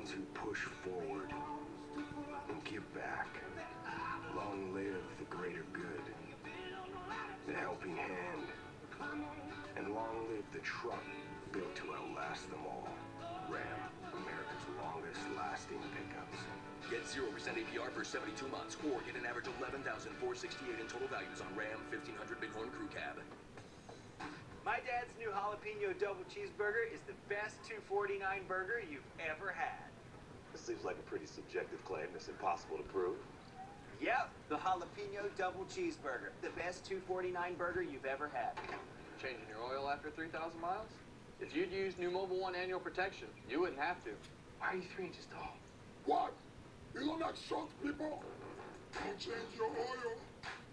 ones who push forward and give back. Long live the greater good, the helping hand, and long live the truck built to outlast them all. Ram, America's longest lasting pickups. Get 0% APR for 72 months or get an average 11468 in total values on Ram 1500 Bighorn Crew Cab. My dad's new jalapeno double cheeseburger is the best 249 burger you've ever had. This seems like a pretty subjective claim that's impossible to prove. Yep, the jalapeno double cheeseburger, the best 249 burger you've ever had. Changing your oil after 3,000 miles? If you'd use new Mobil 1 annual protection, you wouldn't have to. Why are you three inches tall? What? You look like short people. Don't change your oil.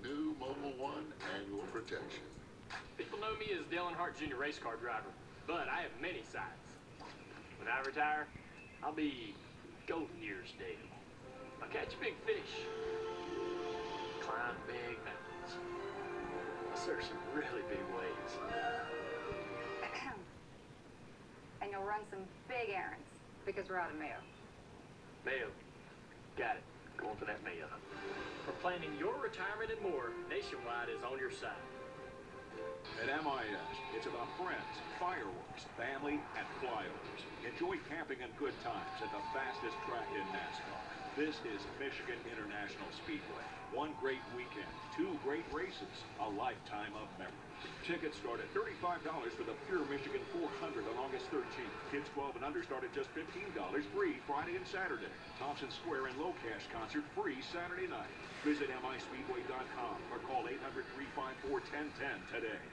New Mobil 1 annual protection. People know me as Dale Earnhardt Jr. race car driver, but I have many sides. When I retire, I'll be Golden Years Dale. I'll catch big fish, climb big mountains, I'll surf some really big waves. and you'll run some big errands because we're out of mayo. Mayo, got it. Going for that mayo. For planning your retirement and more, Nationwide is on your side. It's about friends, fireworks, family, and flyovers. Enjoy camping and good times at the fastest track in NASCAR. This is Michigan International Speedway. One great weekend, two great races, a lifetime of memories. Tickets start at $35 for the Pure Michigan 400 on August 13th. Kids 12 and under start at just $15, free Friday and Saturday. Thompson Square and Low Cash concert free Saturday night. Visit mispeedway.com or call 800-354-1010 today.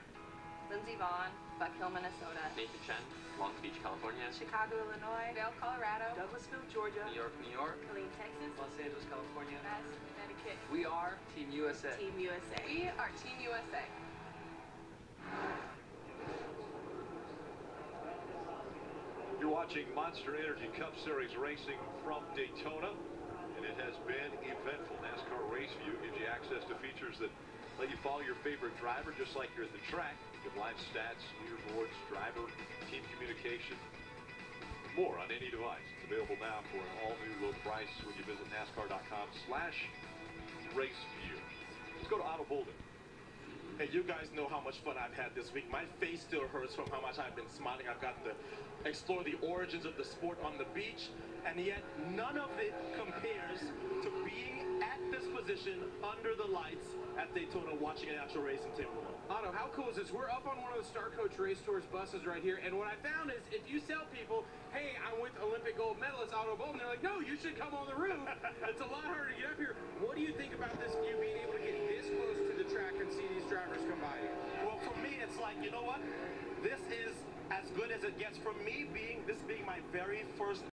Lindsey Vonn, Buck Hill, Minnesota. Nathan Chen, Long Beach, California. Chicago, Illinois. Vail, Colorado. Douglasville, Georgia. New York, New York. Killeen, Texas. Los Angeles, California. Madison, Connecticut. We are Team USA. Team USA. We are Team USA. You're watching Monster Energy Cup Series racing from Daytona, and it has been eventful. NASCAR Race View gives you access to features that let you follow your favorite driver just like you're at the track. You get live stats, leaderboards, driver, team communication, more on any device. It's available now for an all-new low price when you visit NASCAR.com slash race view. Let's go to Ato Boldon. Hey, you guys know how much fun I've had this week. My face still hurts from how much I've been smiling. I've gotten to explore the origins of the sport on the beach, and yet none of it compares to being at this position under the lights at Daytona watching an actual race in Timberland. Ato, how cool is this? We're up on one of the Star Coach Race Tours buses right here, and what I found is if you tell people, hey, I'm with Olympic gold medalist Ato Boldon, they're like, no, you should come on the roof. it's a lot harder to get up here. What do you think about this view, being able to get this close to the track and see these drivers come by you? Well, for me, it's like, you know what? This is as good as it gets from me being, this being my very first